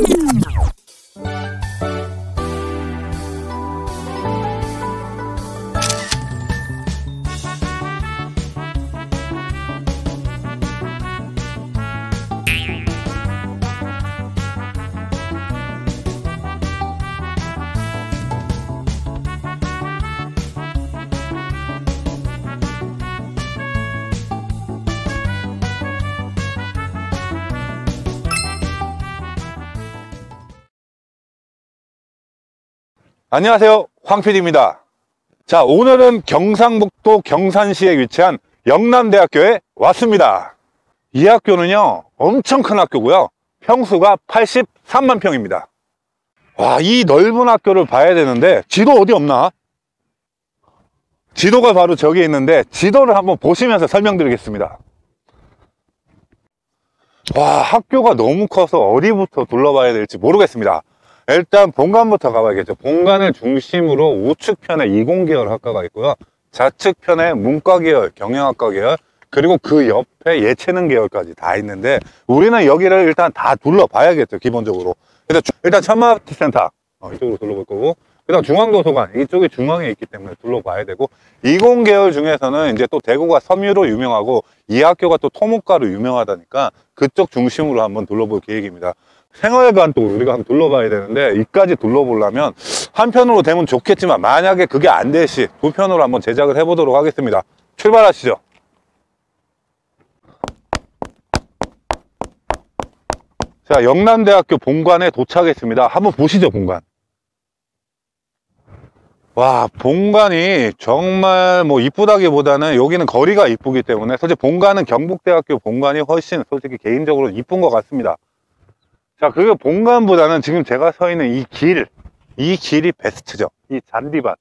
Mm-hmm. 안녕하세요. 황PD입니다. 자 오늘은 경상북도 경산시에 위치한 영남대학교에 왔습니다. 이 학교는요 엄청 큰 학교고요. 평수가 83만 평입니다. 와 이 넓은 학교를 봐야 되는데 지도 어디 없나? 지도가 바로 저기 있는데 지도를 한번 보시면서 설명드리겠습니다. 와 학교가 너무 커서 어디부터 둘러봐야 될지 모르겠습니다 일단 본관부터 가봐야겠죠. 본관을 중심으로 우측편에 이공계열 학과가 있고요. 좌측편에 문과 계열, 경영학과 계열, 그리고 그 옆에 예체능 계열까지 다 있는데 우리는 여기를 일단 다 둘러봐야겠죠. 기본적으로. 일단, 일단 천마아트센터 어, 이쪽으로 둘러볼 거고 그다음 중앙도서관 이쪽이 중앙에 있기 때문에 둘러봐야 되고 이공 계열 중에서는 이제 또 대구가 섬유로 유명하고 이 학교가 또 토목과로 유명하다니까 그쪽 중심으로 한번 둘러볼 계획입니다. 생활관 또 우리가 한번 둘러봐야 되는데 이까지 둘러보려면 한편으로 되면 좋겠지만 만약에 그게 안 될 시 두 편으로 한번 제작을 해보도록 하겠습니다. 출발하시죠. 자 영남대학교 본관에 도착했습니다. 한번 보시죠 본관. 와 본관이 정말 뭐 이쁘다기보다는 여기는 거리가 이쁘기 때문에 솔직히 본관은 경북대학교 본관이 훨씬 솔직히 개인적으로 이쁜 것 같습니다 자, 그게 본관보다는 지금 제가 서 있는 이 길, 이 길이 베스트죠. 이 잔디밭.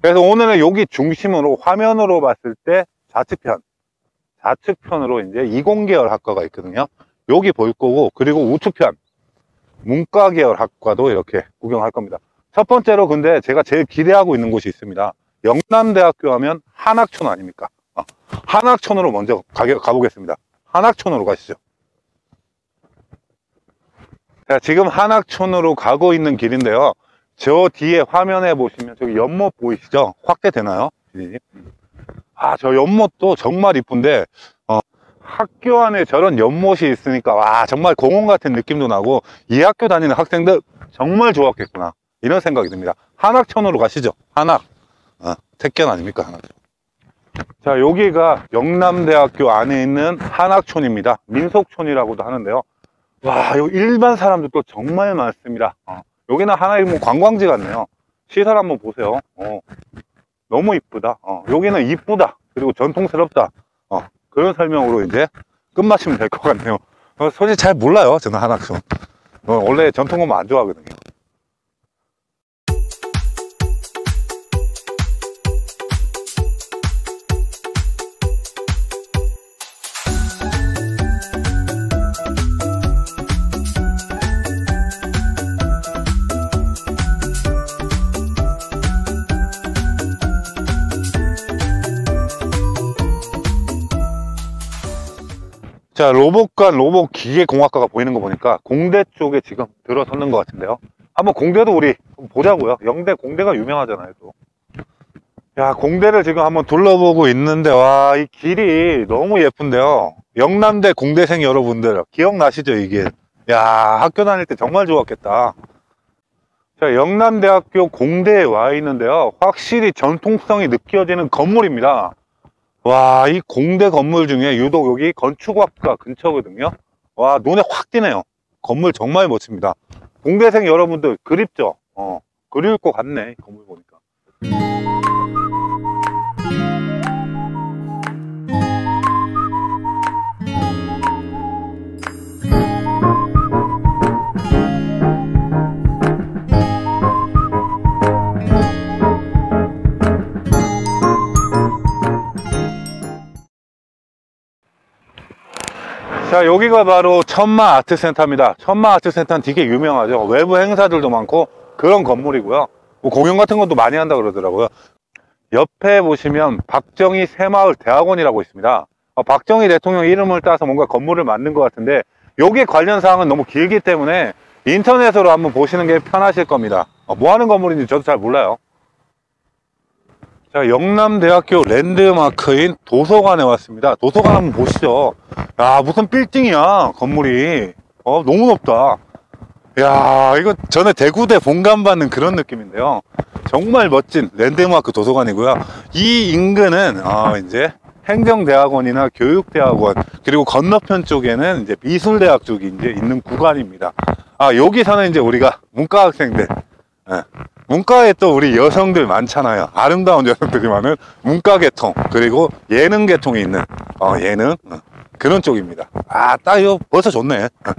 그래서 오늘은 여기 중심으로 화면으로 봤을 때 좌측편, 좌측편으로 이제 이공계열 학과가 있거든요. 여기 볼 거고, 그리고 우측편, 문과계열 학과도 이렇게 구경할 겁니다. 첫 번째로 근데 제가 제일 기대하고 있는 곳이 있습니다. 영남대학교 하면 한학촌 아닙니까? 어, 한학촌으로 먼저 가, 가보겠습니다. 한학촌으로 가시죠. 자, 지금 한학촌으로 가고 있는 길인데요. 저 뒤에 화면에 보시면 저기 연못 보이시죠? 확대되나요? 아, 저 연못도 정말 이쁜데, 어, 학교 안에 저런 연못이 있으니까, 와, 정말 공원 같은 느낌도 나고, 이 학교 다니는 학생들 정말 좋았겠구나. 이런 생각이 듭니다. 한학촌으로 가시죠. 한학. 어, 택견 아닙니까? 한학촌. 자, 여기가 영남대학교 안에 있는 한학촌입니다. 민속촌이라고도 하는데요. 와, 여기 일반 사람들도 정말 많습니다. 어, 여기는 하나의 뭐 관광지 같네요. 시설 한번 보세요. 어, 너무 이쁘다. 어, 여기는 이쁘다. 그리고 전통스럽다. 어, 그런 설명으로 이제 끝마치면 될 것 같네요. 어, 솔직히 잘 몰라요. 저는 한학촌. 어, 원래 전통공부 안 좋아하거든요. 자 로봇과 로봇 기계공학과가 보이는 거 보니까 공대 쪽에 지금 들어섰는 것 같은데요. 한번 공대도 우리 보자고요. 영대 공대가 유명하잖아요 또. 야 공대를 지금 한번 둘러보고 있는데 와 이 길이 너무 예쁜데요. 영남대 공대생 여러분들 기억나시죠 이게? 야 학교 다닐 때 정말 좋았겠다. 자 영남대학교 공대에 와 있는데요. 확실히 전통성이 느껴지는 건물입니다 와, 이 공대 건물 중에 유독 여기 건축학과 근처거든요. 와, 눈에 확 띄네요. 건물 정말 멋집니다. 공대생 여러분들 그립죠? 어, 그리울 것 같네. 건물 자 여기가 바로 천마 아트센터입니다 천마 아트센터는 되게 유명하죠 외부 행사들도 많고 그런 건물이고요 뭐 공연 같은 것도 많이 한다 그러더라고요 옆에 보시면 박정희 새마을 대학원이라고 있습니다 어, 박정희 대통령 이름을 따서 뭔가 건물을 만든 것 같은데 여기에 관련 사항은 너무 길기 때문에 인터넷으로 한번 보시는 게 편하실 겁니다. 어, 뭐 하는 건물인지 저도 잘 몰라요. 자, 영남대학교 랜드마크인 도서관에 왔습니다. 도서관 한번 보시죠. 야, 무슨 빌딩이야, 건물이. 어, 너무 높다. 야, 이거 전에 대구대 본관 받는 그런 느낌인데요. 정말 멋진 랜드마크 도서관이고요. 이 인근은, 어, 이제 행정대학원이나 교육대학원, 그리고 건너편 쪽에는 이제 미술대학 쪽이 이제 있는 구간입니다. 아, 여기서는 이제 우리가 문과 학생들, 예, 문과에 또 우리 여성들 많잖아요. 아름다운 여성들이 많은 문과 계통, 그리고 예능 계통이 있는, 어, 예능, 어, 그런 쪽입니다. 아, 딱 이거 벌써 좋네. 어.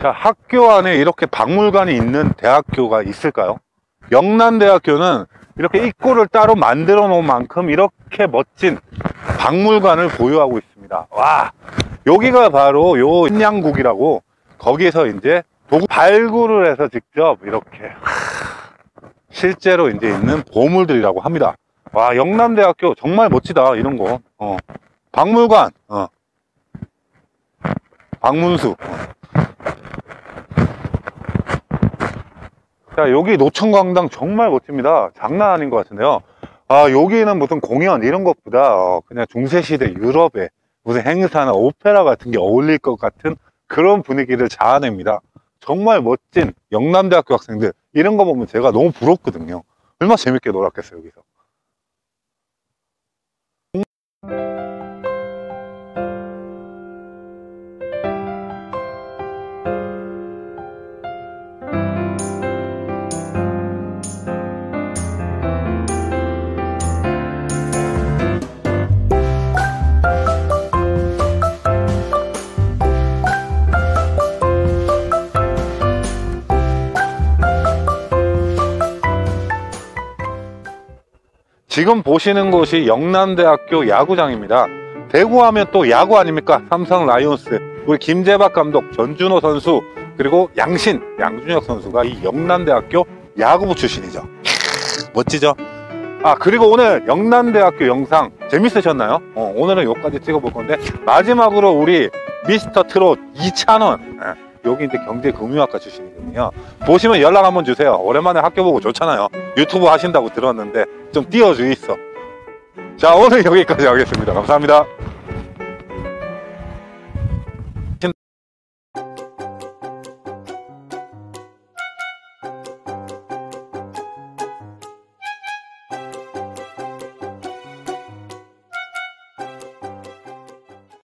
자, 학교 안에 이렇게 박물관이 있는 대학교가 있을까요? 영남대학교는 이렇게 입구를 따로 만들어 놓은 만큼 이렇게 멋진 박물관을 보유하고 있습니다. 와, 여기가 바로 요 신양국이라고 거기서 이제 도구 발굴을 해서 직접 이렇게 하, 실제로 이제 있는 보물들이라고 합니다. 와, 영남대학교 정말 멋지다. 이런 거. 어. 박물관. 어. 박문수. 자, 여기 노천광당 정말 멋집니다. 장난 아닌 것 같은데요. 아, 여기는 무슨 공연 이런 것보다 어, 그냥 중세시대 유럽에 무슨 행사나 오페라 같은 게 어울릴 것 같은 그런 분위기를 자아냅니다. 정말 멋진 영남대학교 학생들 이런 거 보면 제가 너무 부럽거든요. 얼마나 재밌게 놀았겠어요, 여기서. 지금 보시는 곳이 영남대학교 야구장입니다. 대구 하면 또 야구 아닙니까? 삼성 라이온스, 우리 김재박 감독, 전준호 선수, 그리고 양신, 양준혁 선수가 이 영남대학교 야구부 출신이죠. 멋지죠? 아, 그리고 오늘 영남대학교 영상 재밌으셨나요? 어, 오늘은 여기까지 찍어볼 건데, 마지막으로 우리 미스터 트롯 이찬원. 예, 여기 이제 경제금융학과 출신이거든요. 보시면 연락 한번 주세요. 오랜만에 학교 보고 좋잖아요. 유튜브 하신다고 들었는데 좀 띄워주있어. 자 오늘 여기까지 하겠습니다. 감사합니다.